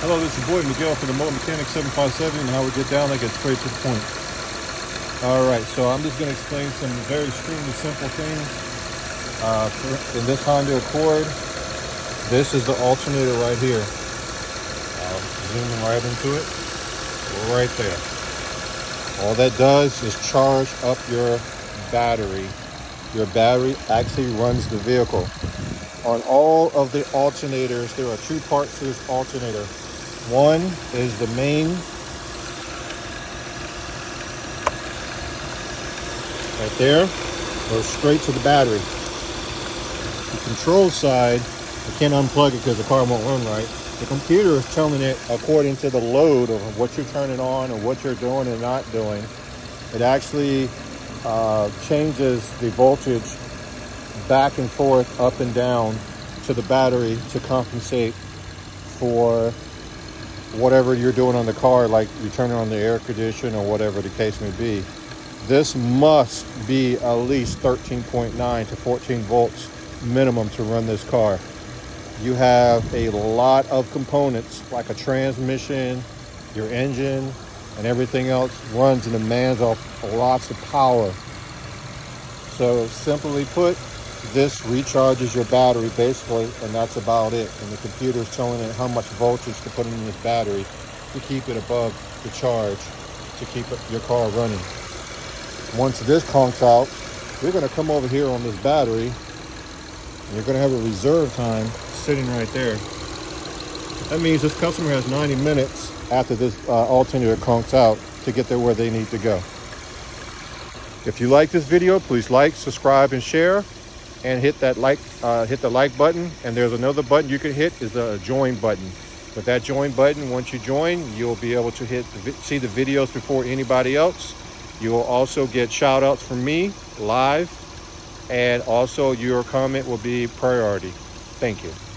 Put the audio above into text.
Hello, this is your boy Miguel from the Mobile Mechanic 757 and I we get down, I get straight to the point. All right, so I'm just gonna explain some very extremely simple things. Uh, in this Honda Accord, this is the alternator right here. I'll zoom right into it, right there. All that does is charge up your battery. Your battery actually runs the vehicle. On all of the alternators, there are two parts to this alternator. One is the main right there, goes straight to the battery. The control side, I can't unplug it because the car won't run right. The computer is telling it according to the load of what you're turning on and what you're doing and not doing. It actually uh, changes the voltage back and forth, up and down to the battery to compensate for whatever you're doing on the car, like you turn on the air conditioner or whatever the case may be, this must be at least 13.9 to 14 volts minimum to run this car. You have a lot of components like a transmission, your engine, and everything else runs and demands off lots of power. So simply put, this recharges your battery basically, and that's about it. And the computer is telling it how much voltage to put in this battery to keep it above the charge, to keep your car running. Once this conks out, you're gonna come over here on this battery, and you're gonna have a reserve time sitting right there. That means this customer has 90 minutes after this uh, alternator conks out to get there where they need to go. If you like this video, please like, subscribe, and share and hit that like, uh, hit the like button. And there's another button you can hit is the join button. With that join button, once you join, you'll be able to hit the, see the videos before anybody else. You will also get shout outs from me live and also your comment will be priority. Thank you.